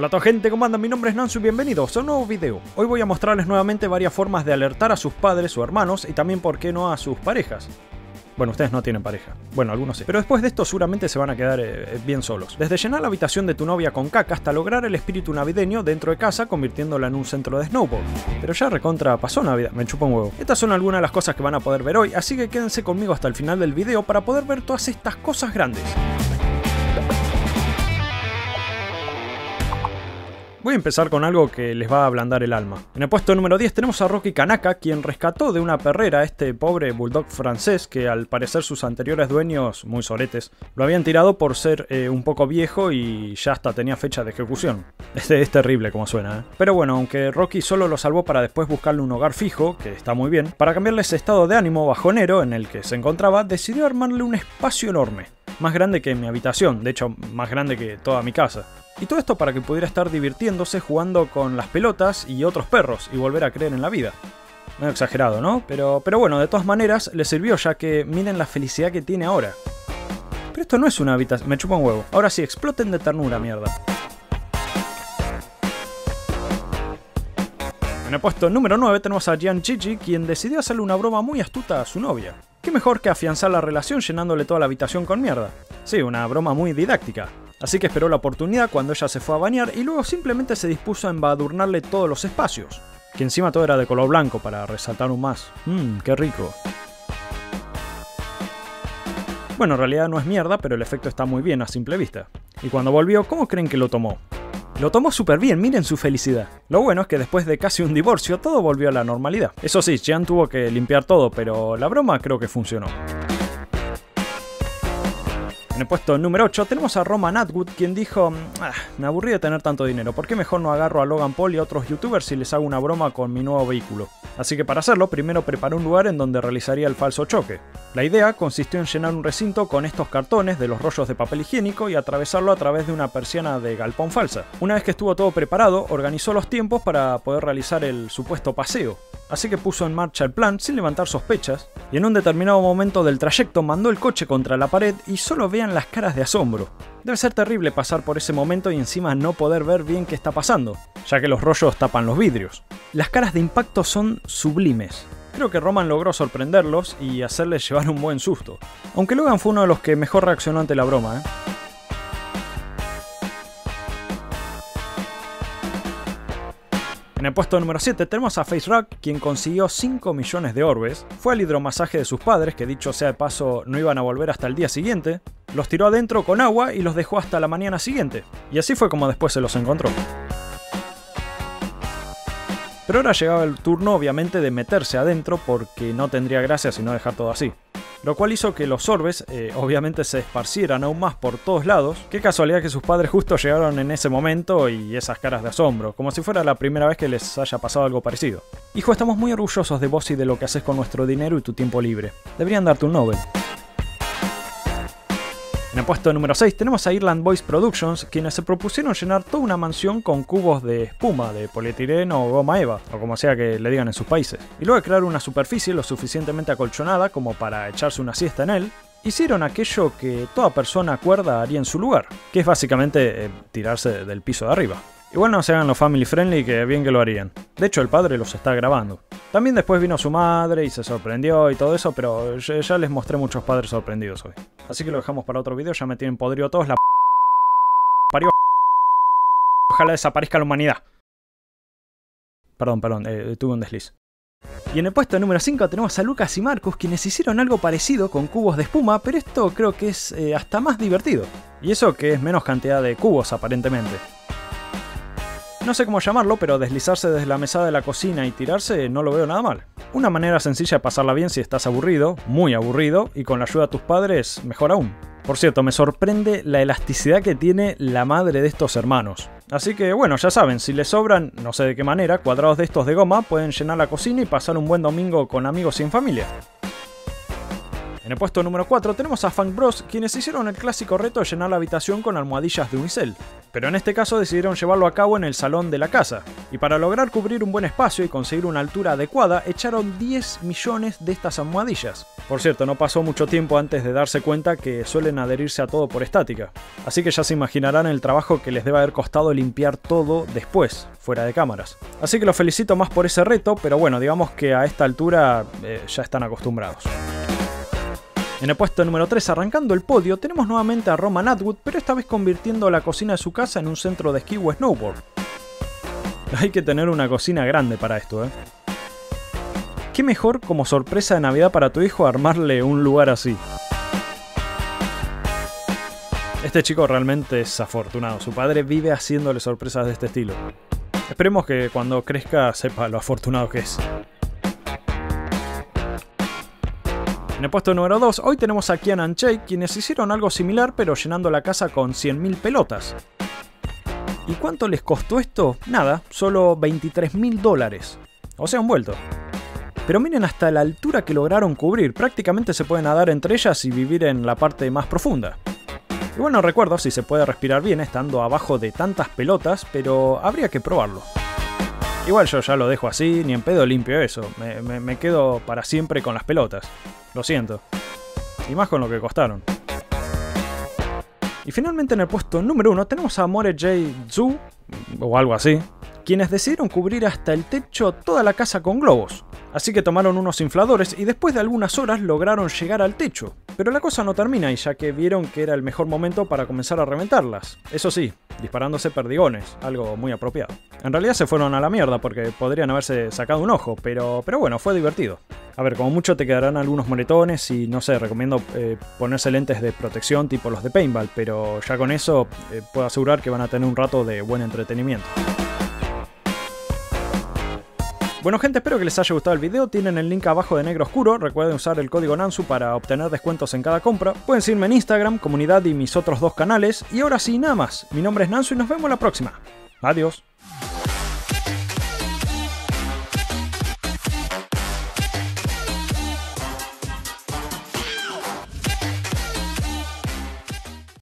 Hola a toda gente, ¿cómo andan? Mi nombre es Nancy y bienvenidos a un nuevo video. Hoy voy a mostrarles nuevamente varias formas de alertar a sus padres o hermanos y también, por qué no, a sus parejas. Bueno, ustedes no tienen pareja. Bueno, algunos sí. Pero después de esto seguramente se van a quedar eh, bien solos. Desde llenar la habitación de tu novia con caca hasta lograr el espíritu navideño dentro de casa convirtiéndola en un centro de snowboard. Pero ya recontra pasó Navidad, me chupa un huevo. Estas son algunas de las cosas que van a poder ver hoy, así que quédense conmigo hasta el final del video para poder ver todas estas cosas grandes. Voy a empezar con algo que les va a ablandar el alma. En el puesto número 10 tenemos a Rocky Kanaka, quien rescató de una perrera a este pobre bulldog francés que al parecer sus anteriores dueños, muy soretes, lo habían tirado por ser eh, un poco viejo y ya hasta tenía fecha de ejecución. Este es terrible como suena, ¿eh? Pero bueno, aunque Rocky solo lo salvó para después buscarle un hogar fijo, que está muy bien, para cambiarle ese estado de ánimo bajonero en el que se encontraba, decidió armarle un espacio enorme. Más grande que mi habitación, de hecho más grande que toda mi casa. Y todo esto para que pudiera estar divirtiéndose jugando con las pelotas y otros perros y volver a creer en la vida. Medio exagerado, ¿no? Pero, pero bueno, de todas maneras le sirvió ya que miren la felicidad que tiene ahora. Pero esto no es una habitación, me chupa un huevo. Ahora sí, exploten de ternura, mierda. En el puesto número 9 tenemos a Gian Gigi, quien decidió hacerle una broma muy astuta a su novia. ¿Qué mejor que afianzar la relación llenándole toda la habitación con mierda? Sí, una broma muy didáctica. Así que esperó la oportunidad cuando ella se fue a bañar y luego simplemente se dispuso a embadurnarle todos los espacios. Que encima todo era de color blanco para resaltar aún más. Mmm, qué rico. Bueno, en realidad no es mierda, pero el efecto está muy bien a simple vista. Y cuando volvió, ¿cómo creen que lo tomó? Lo tomó súper bien, miren su felicidad. Lo bueno es que después de casi un divorcio todo volvió a la normalidad. Eso sí, Jean tuvo que limpiar todo, pero la broma creo que funcionó. En el puesto número 8 tenemos a Roman Atwood, quien dijo, ah, me aburrí de tener tanto dinero, ¿por qué mejor no agarro a Logan Paul y a otros youtubers y les hago una broma con mi nuevo vehículo? Así que para hacerlo, primero preparó un lugar en donde realizaría el falso choque. La idea consistió en llenar un recinto con estos cartones de los rollos de papel higiénico y atravesarlo a través de una persiana de galpón falsa. Una vez que estuvo todo preparado, organizó los tiempos para poder realizar el supuesto paseo. Así que puso en marcha el plan sin levantar sospechas, y en un determinado momento del trayecto mandó el coche contra la pared y solo vean las caras de asombro. Debe ser terrible pasar por ese momento y encima no poder ver bien qué está pasando, ya que los rollos tapan los vidrios. Las caras de impacto son sublimes. Creo que Roman logró sorprenderlos y hacerles llevar un buen susto. Aunque Logan fue uno de los que mejor reaccionó ante la broma, ¿eh? En el puesto número 7 tenemos a Face Rock, quien consiguió 5 millones de orbes, fue al hidromasaje de sus padres, que dicho sea de paso no iban a volver hasta el día siguiente, los tiró adentro con agua y los dejó hasta la mañana siguiente, y así fue como después se los encontró. Pero ahora llegaba el turno obviamente de meterse adentro porque no tendría gracia si no dejar todo así lo cual hizo que los orbes eh, obviamente se esparcieran aún más por todos lados. Qué casualidad que sus padres justo llegaron en ese momento y esas caras de asombro, como si fuera la primera vez que les haya pasado algo parecido. Hijo, estamos muy orgullosos de vos y de lo que haces con nuestro dinero y tu tiempo libre. Deberían darte un Nobel. En el puesto número 6 tenemos a Irland Boys Productions, quienes se propusieron llenar toda una mansión con cubos de espuma, de polietileno o goma eva, o como sea que le digan en sus países. Y luego de crear una superficie lo suficientemente acolchonada como para echarse una siesta en él, hicieron aquello que toda persona cuerda haría en su lugar, que es básicamente eh, tirarse del piso de arriba. Igual no se hagan los family friendly que bien que lo harían. De hecho el padre los está grabando. También después vino su madre y se sorprendió y todo eso, pero ya les mostré muchos padres sorprendidos hoy. Así que lo dejamos para otro video, ya me tienen podrido todos la parió. Ojalá desaparezca la humanidad. Perdón, perdón, eh, tuve un desliz. Y en el puesto número 5 tenemos a Lucas y Marcos, quienes hicieron algo parecido con cubos de espuma, pero esto creo que es eh, hasta más divertido. Y eso que es menos cantidad de cubos aparentemente. No sé cómo llamarlo, pero deslizarse desde la mesada de la cocina y tirarse no lo veo nada mal. Una manera sencilla de pasarla bien si estás aburrido, muy aburrido, y con la ayuda de tus padres, mejor aún. Por cierto, me sorprende la elasticidad que tiene la madre de estos hermanos. Así que bueno, ya saben, si les sobran, no sé de qué manera, cuadrados de estos de goma, pueden llenar la cocina y pasar un buen domingo con amigos en familia. En el puesto número 4 tenemos a Funk Bros, quienes hicieron el clásico reto de llenar la habitación con almohadillas de unicel. Pero en este caso decidieron llevarlo a cabo en el salón de la casa. Y para lograr cubrir un buen espacio y conseguir una altura adecuada, echaron 10 millones de estas almohadillas. Por cierto, no pasó mucho tiempo antes de darse cuenta que suelen adherirse a todo por estática. Así que ya se imaginarán el trabajo que les debe haber costado limpiar todo después, fuera de cámaras. Así que los felicito más por ese reto, pero bueno, digamos que a esta altura eh, ya están acostumbrados. En el puesto número 3, arrancando el podio, tenemos nuevamente a Roman Atwood, pero esta vez convirtiendo la cocina de su casa en un centro de esquí o snowboard. Hay que tener una cocina grande para esto, ¿eh? ¿Qué mejor como sorpresa de Navidad para tu hijo armarle un lugar así? Este chico realmente es afortunado, su padre vive haciéndole sorpresas de este estilo. Esperemos que cuando crezca sepa lo afortunado que es. En el puesto número 2, hoy tenemos a Kian and Jake, quienes hicieron algo similar pero llenando la casa con 100.000 pelotas. ¿Y cuánto les costó esto? Nada, solo 23.000 dólares. O sea, un vuelto. Pero miren hasta la altura que lograron cubrir, prácticamente se pueden nadar entre ellas y vivir en la parte más profunda. Y bueno, recuerdo si se puede respirar bien estando abajo de tantas pelotas, pero habría que probarlo. Igual yo ya lo dejo así, ni en pedo limpio eso. Me, quedo para siempre con las pelotas. Lo siento. Y más con lo que costaron. Y finalmente en el puesto número uno tenemos a More J. Zhu, o algo así, quienes decidieron cubrir hasta el techo toda la casa con globos. Así que tomaron unos infladores y después de algunas horas lograron llegar al techo. Pero la cosa no termina y ya que vieron que era el mejor momento para comenzar a reventarlas. Eso sí, disparándose perdigones, algo muy apropiado. En realidad se fueron a la mierda porque podrían haberse sacado un ojo, pero, pero bueno, fue divertido. A ver, como mucho te quedarán algunos moretones y no sé, recomiendo eh, ponerse lentes de protección tipo los de paintball, pero ya con eso eh, puedo asegurar que van a tener un rato de buen entretenimiento. Bueno gente, espero que les haya gustado el video, tienen el link abajo de negro oscuro, recuerden usar el código NANSU para obtener descuentos en cada compra, pueden seguirme en Instagram, comunidad y mis otros dos canales, y ahora sí, nada más, mi nombre es Nansu y nos vemos la próxima. Adiós.